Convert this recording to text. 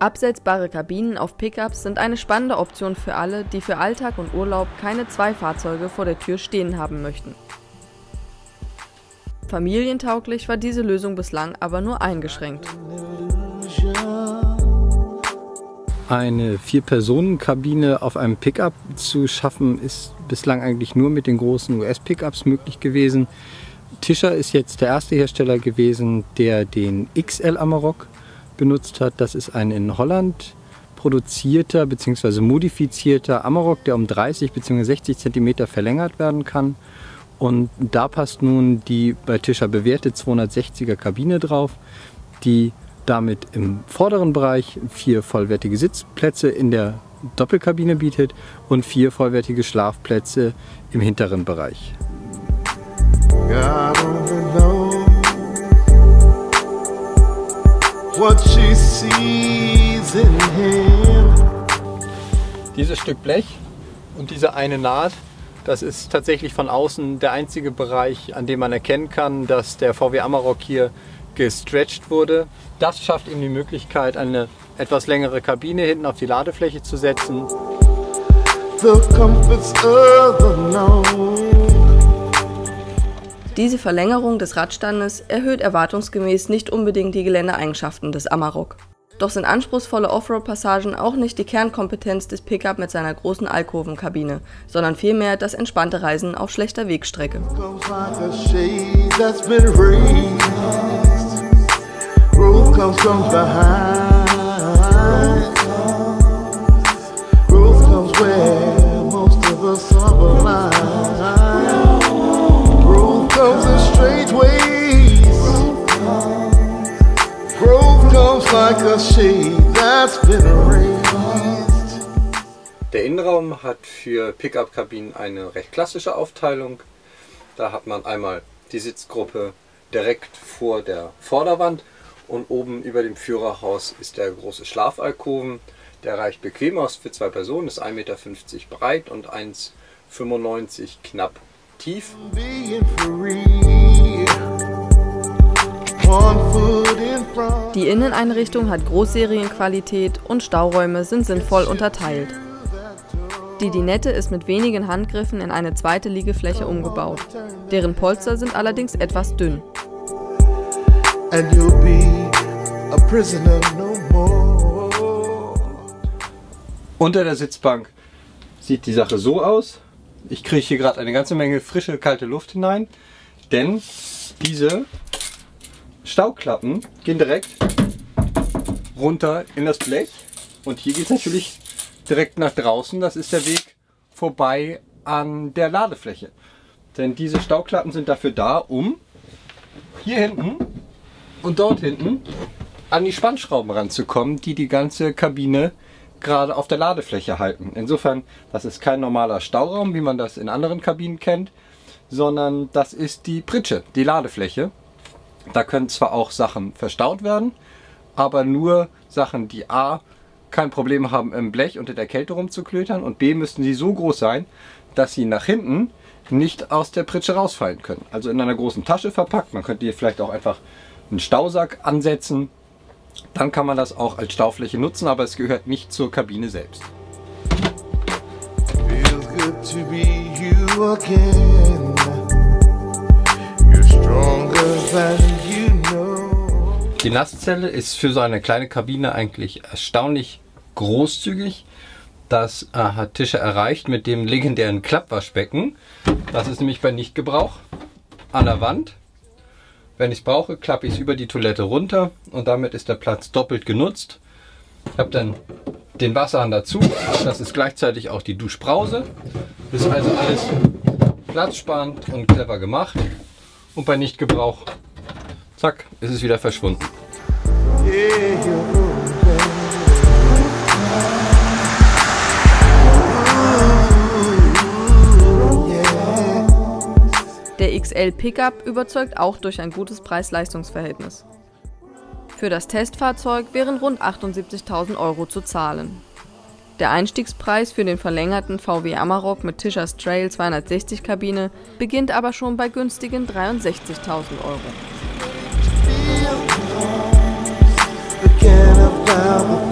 Absetzbare Kabinen auf Pickups sind eine spannende Option für alle, die für Alltag und Urlaub keine zwei Fahrzeuge vor der Tür stehen haben möchten. Familientauglich war diese Lösung bislang aber nur eingeschränkt. Eine Vier-Personen-Kabine auf einem Pickup zu schaffen, ist bislang eigentlich nur mit den großen US-Pickups möglich gewesen. Tischer ist jetzt der erste Hersteller gewesen, der den XL Amarok benutzt hat. Das ist ein in Holland produzierter bzw. modifizierter Amarok, der um 30 bzw. 60 cm verlängert werden kann. Und da passt nun die bei Tischer bewährte 260er Kabine drauf, die damit im vorderen Bereich vier vollwertige Sitzplätze in der Doppelkabine bietet und vier vollwertige Schlafplätze im hinteren Bereich. God Dieses Stück Blech und diese eine Naht, das ist tatsächlich von außen der einzige Bereich, an dem man erkennen kann, dass der VW Amarok hier gestretched wurde. Das schafft ihm die Möglichkeit, eine etwas längere Kabine hinten auf die Ladefläche zu setzen. Diese Verlängerung des Radstandes erhöht erwartungsgemäß nicht unbedingt die Geländeeigenschaften des Amarok. Doch sind anspruchsvolle Offroad-Passagen auch nicht die Kernkompetenz des Pickup mit seiner großen Alkovenkabine, sondern vielmehr das entspannte Reisen auf schlechter Wegstrecke. Comes like a shade that's been erased. Der Innenraum hat für Pickup-Kabinen eine recht klassische Aufteilung. Da hat man einmal die Sitzgruppe direkt vor der Vorderwand und oben über dem Führerhaus ist der große Schlafalkoven. Der reicht bequem aus für zwei Personen, ist 1,50 Meter breit und 1,95 knapp tief. Die Inneneinrichtung hat Großserienqualität und Stauräume sind sinnvoll unterteilt. Die Dinette ist mit wenigen Handgriffen in eine zweite Liegefläche umgebaut. Deren Polster sind allerdings etwas dünn. Unter der Sitzbank sieht die Sache so aus. Ich kriege hier gerade eine ganze Menge frische, kalte Luft hinein, denn diese Stauklappen gehen direkt runter in das Blech und hier geht es natürlich direkt nach draußen. Das ist der Weg vorbei an der Ladefläche. Denn diese Stauklappen sind dafür da, um hier hinten und dort hinten an die Spannschrauben ranzukommen, die die ganze Kabine gerade auf der Ladefläche halten. Insofern, das ist kein normaler Stauraum, wie man das in anderen Kabinen kennt, sondern das ist die Pritsche, die Ladefläche. Da können zwar auch Sachen verstaut werden, aber nur Sachen, die A kein Problem haben, im Blech unter der Kälte rumzuklötern und B müssten sie so groß sein, dass sie nach hinten nicht aus der Pritsche rausfallen können. Also in einer großen Tasche verpackt. Man könnte hier vielleicht auch einfach einen Stausack ansetzen dann kann man das auch als Staufläche nutzen, aber es gehört nicht zur Kabine selbst. Die Nasszelle ist für so eine kleine Kabine eigentlich erstaunlich großzügig. Das äh, hat Tische erreicht mit dem legendären Klappwaschbecken. Das ist nämlich bei Nichtgebrauch an der Wand. Wenn ich es brauche, klappe ich es über die Toilette runter und damit ist der Platz doppelt genutzt. Ich habe dann den Wasserhahn dazu. Das ist gleichzeitig auch die Duschbrause. Das ist also alles platzsparend und clever gemacht. Und bei Nichtgebrauch, zack, ist es wieder verschwunden. Der XL Pickup überzeugt auch durch ein gutes Preis-Leistungs-Verhältnis. Für das Testfahrzeug wären rund 78.000 Euro zu zahlen. Der Einstiegspreis für den verlängerten VW Amarok mit Tischers Trail 260 Kabine beginnt aber schon bei günstigen 63.000 Euro. calmo